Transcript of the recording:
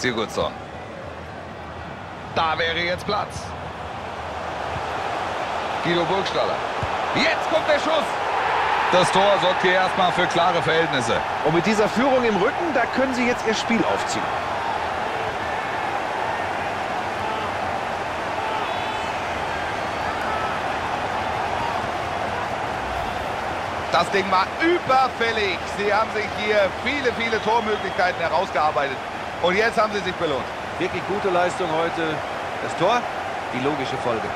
Sigurdsson. Da wäre jetzt Platz. Guido Burgstaller. Jetzt kommt der Schuss. Das Tor sorgt hier erstmal für klare Verhältnisse. Und mit dieser Führung im Rücken, da können sie jetzt ihr Spiel aufziehen. Das Ding war überfällig. Sie haben sich hier viele, viele Tormöglichkeiten herausgearbeitet. Und jetzt haben sie sich belohnt. Wirklich gute Leistung heute. Das Tor, die logische Folge.